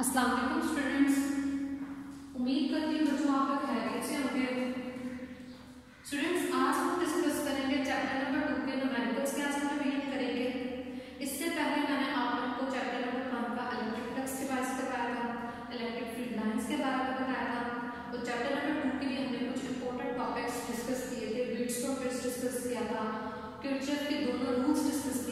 अस्सलाम वालेकुम स्टूडेंट्स। उम्मीद करती हूँ बच्चों आप लोग खैरियत से होंगे। स्टूडेंट्स, आज हम डिस्कस करेंगे चैप्टर नंबर टू के न्यूमेरिकल्स के आज हम रिवीजन करेंगे। इससे पहले मैंने आप लोगों को चैप्टर नंबर वन का इलेक्ट्रिक फ्लक्स डिवाइस बताया था इलेक्ट्रिक फ़ील्ड लाइंस के बारे में बताया था। तो चैप्टर नंबर टू के लिए हमने कुछ इंपॉर्टेंट टॉपिक्स डिस्कस किए थे बीट्स टॉपिक्स डिस्कस किया था किर्चर के दोनों rules discuss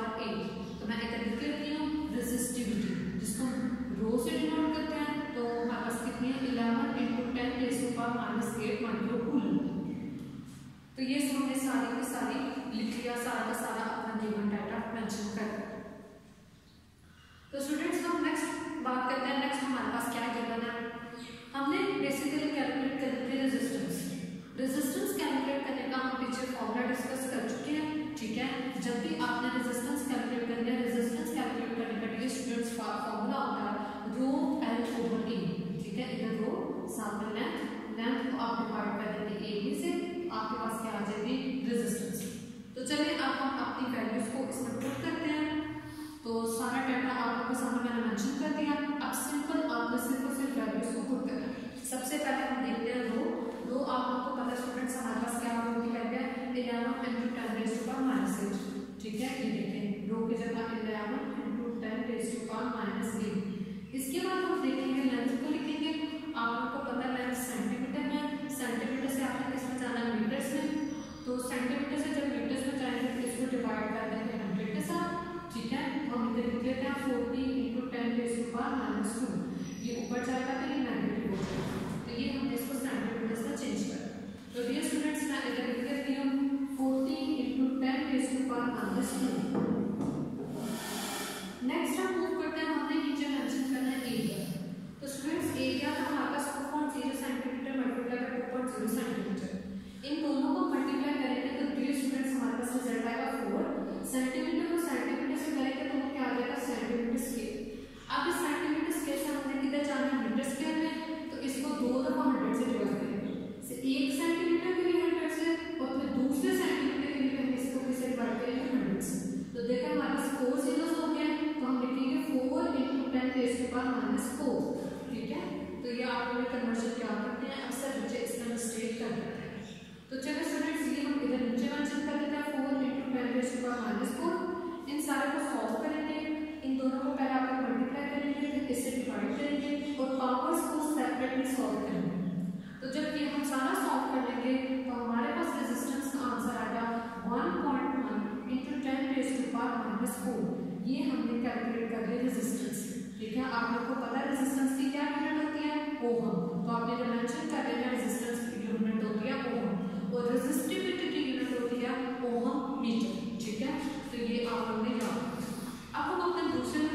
10 raised to power 8 तो मैं एक लिख लेती हूँ रेजिस्टिविटी जिसको रो से डिनोट करते हैं तो हमारे पास कितनी है? 11 into 10 raised to power minus 8 micro coulomb तो ये हमने सारी की सारी लिख लिया, सारा का सारा अपना गिवन डाटा मेंशन कर है इधर साथ में लेंथ लेंथ को आप डिवाइड कर देंगे ए बी से, आपके पास क्या आ जाएगी? रेजिस्टेंस तो चलिए अब हम अपनी वैल्यूज़ को इसमें पुट करते हैं। तो सारा डाटा आप लोगों के सामने मैंने मेंशन कर दिया। अब सिंपल आपने सिर्फ़ और सिर्फ़ वैल्यूज़ को पुट करना सबसे पहले हम देखते हैं रो रो आप लोगों को पता स्टूडेंट्स हमारे पास क्या की वैल्यू है? Eleven into ten raise to power minus eight ठीक है? ये देखें। रो की जगह eleven into ten raise to power minus eight इसके बाद हम लिखेंगे आप लोग को पता लेंथ सेंटीमीटर में सेंटीमीटर से आपने किसमें जाना है? मीटर्स में। तो सेंटीमीटर से जब मीटर्स में जाएँगे तो इसको डिवाइड कर देंगे हंड्रेड के साथ। ठीक है? हम इधर लिख लेते हैं फोर्टी इंटू टेन के सुपर माइनस टू ये ऊपर जाएगा तो ये नेगेटिव हो जाएगा। तो ये हम इसको सेंटीमीटर माइनस फोर ये हमने कैलकुलेट कर लिया रेजिस्टेंस ठीक है? आप लोग को पता है रेजिस्टेंस की क्या यूनिट होती है? ओहम। तो आपने जो मैंशन कर लेना रेजिस्टेंस की यूनिट होती है ओहम, और रेजिस्टिविटी की यूनिट होती है ओहम मीटर। ठीक है? तो ये आप लोग ने जाना अब हम अपने दूसरे में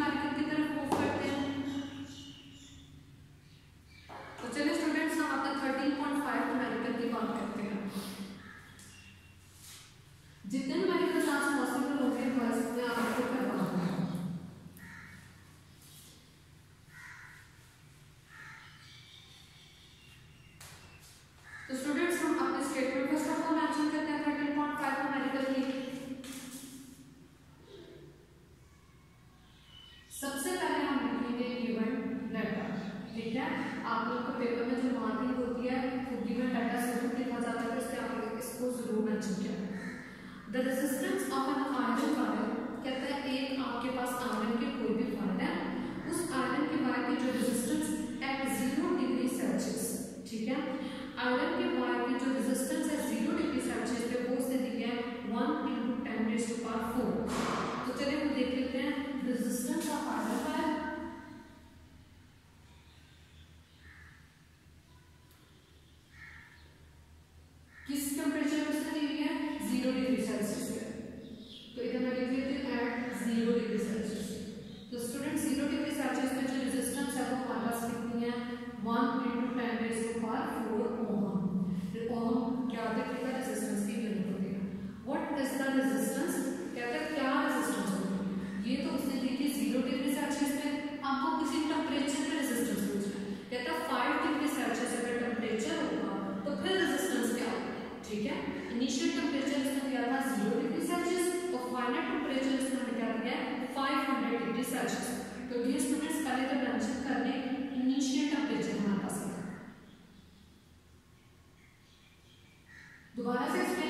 सबसे पहले हम लिखेंगे गिवन डाटा ठीक है? आप लोग को पेपर में जो मार्किंग होती है, वो गिवन डाटा ज़रूर लिखा जाता है तो इसलिए आप लोग इसको ज़रूर मेंशन करें the resistance of an iron file कहता है एक आपके पास आयरन के कोई भी फ़ाइल है, उस आयरन के वायर की जो resistance at zero degree Celsius ठीक है? आयरन के वायर की जो रेजिस्टेंस है ज़ीरो डिग्री सेल्सियस पे वो उसने दिया है one into ten raise to power four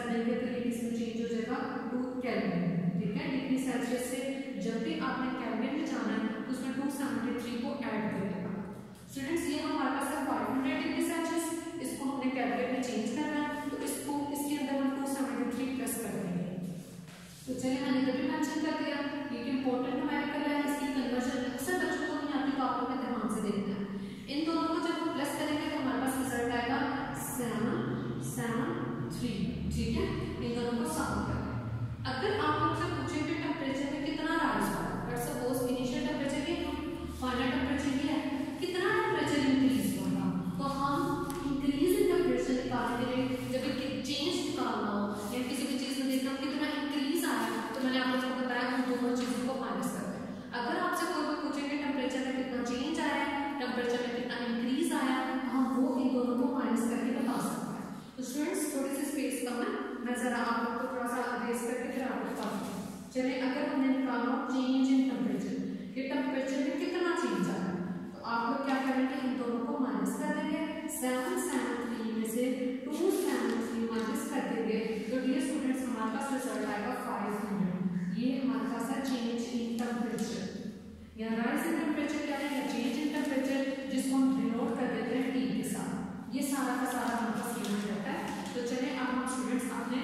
साथ के ये किसमें चेंज हो जाएगा टू कैलविन ठीक है? डिग्री सेल्सियस से जब भी आपने कैलविन में जाना है तो उसमें 273 को ऐड कर देगा स्टूडेंट्स ये हमारे पास है 500 डिग्री सेल्सियस फ़र्स्ट रिज़ल्ट आएगा फाइव हंड्रेड ये हमारे पास है चेंज इन टेम्परेचर या राइज इन टेम्परेचर क्या है? या चेंज इन टेम्परेचर जिसको हम डिनोट कर देते हैं टी के साथ. ये सारा का सारा हमारे पास यूनिट रहता है. तो चले, अब हम स्टूडेंट्स अपने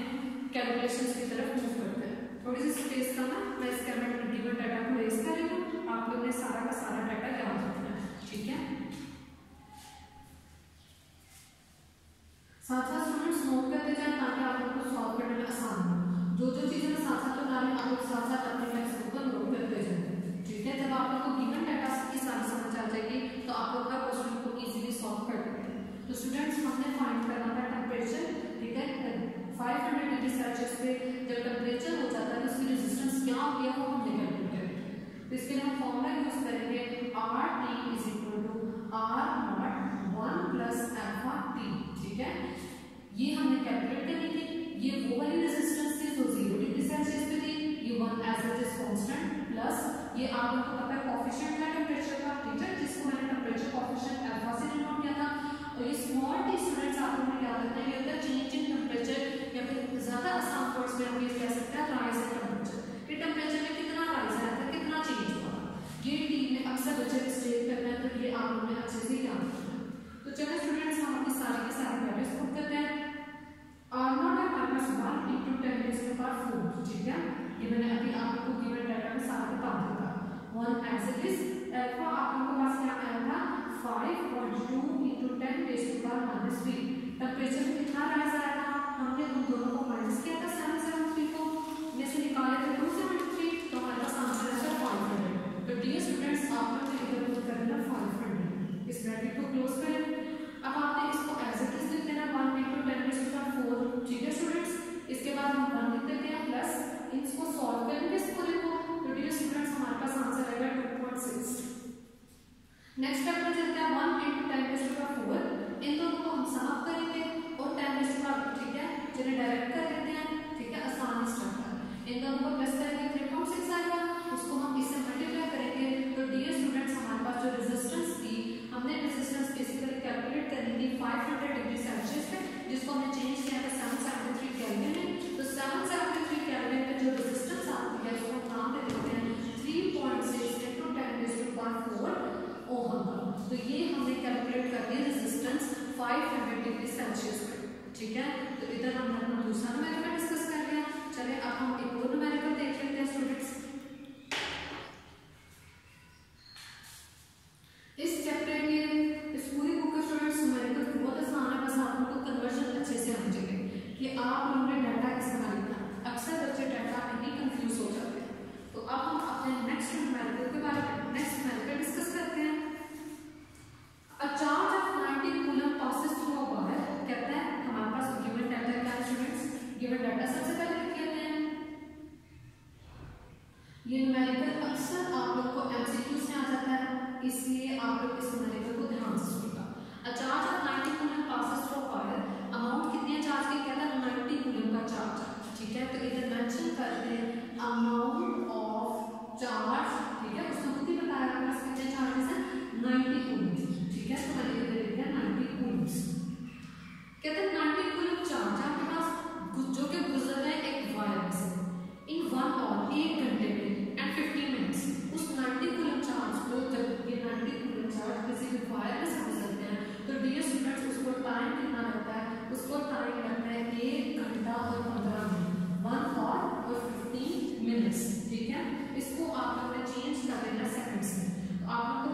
कैलकुलेशन की तरफ़ मूव करते हैं. थोड़ी सी स्पेस का ना, मैं इस कैमरा में डाटा को रेस कर रही हूँ. आप लोग ने सारा तो स्टूडेंट्स हमने फाइंड करना था टेम्परेचर ठीक है? फाइव हंड्रेड डिग्री सेल्सियस पे जब टेम्परेचर हो जाता है तो उसकी रेजिस्टेंस क्या हो गया वो हम निकल हैं। तो इसके लिए हम फॉर्मूला यूज़ करेंगे R T is equal to R naught one plus alpha T ठीक है? ये हमने कैलकुलेट करनी थी। ये वो वाली रेजिस्टेंस थी जो ज़ीरो डिग्री सेल्सियस पे थी। ये one as it is constant plus ये आप लोग को पता है कोफिशिएंट है टेम्परेचर का ठीक है? जिसको मैंने तो ये स्मॉल टी स्टूडेंट्स आप लोगों ने क्या करना है, ये होता है चेंज इन टेम्परेचर या फिर ज़्यादा आसान फोर्स में हम ये कह सकते हैं राइज इन टेम्परेचर कि टेम्परेचर में कितना राइज आया था कितना चेंज हुआ। ये टीम में अक्सर बच्चे स्टेट करना है तो ये आप लोगों ने अच्छे से याद रखना तो चलो स्टूडेंट्स हम अपने सारे के सारे वैल्यूज़ पुट करते हैं। आर्नोट है हमारे पास one equal ten is to power four ठीक है? ये मैंने अभी आपको गिवन डाटा में सारा बता दिया वन एक्स इज़ अल्फ़ा आप लोगों के पास क्या आया था? 5.2 and basic bar minus B temperature में कितना राइज आया था? हमने उन दोनों को माइनस किया था सेवन सेवन इन्हें डायरेक्ट कर देते हैं। ठीक है? आसान स्टेप है। इनका उनको प्लस करेंगे थ्री पॉइंट सिक्स आएगा उसको हम इससे मल्टीप्लाई करेंगे। तो डियर स्टूडेंट्स हमारे पास जो रेजिस्टेंस थी, हमने रेजिस्टेंस बेसिकली कैलकुलेट करी थी फाइव हंड्रेड डिग्री सेल्सियस पे, जिसको हमने चेंज किया था सेवन सेवेंटी थ्री कैलविन में। तो सेवन सेवेंटी थ्री कैलविन पे जो रेजिस्टेंस आती है, उसको नाम दे देते हैं three point six into ten raise to point four ohm तो ये हमने कैलकुलेट कर दिया रेजिस्टेंस 500 डिग्री सेल्सियस एक घंटा और पंद्रह मिनट वन और फिफ्टीन मिनट्स ठीक है? इसको आप लोगों ने चेंज कर देना सेकंड्स में। तो आप लोग